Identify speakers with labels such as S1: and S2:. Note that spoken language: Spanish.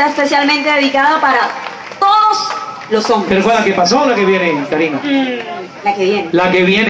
S1: está especialmente dedicada para todos los hombres.
S2: ¿Pero fue la que pasó o la que viene, Karina?
S1: Mm, la que viene.
S2: La que viene.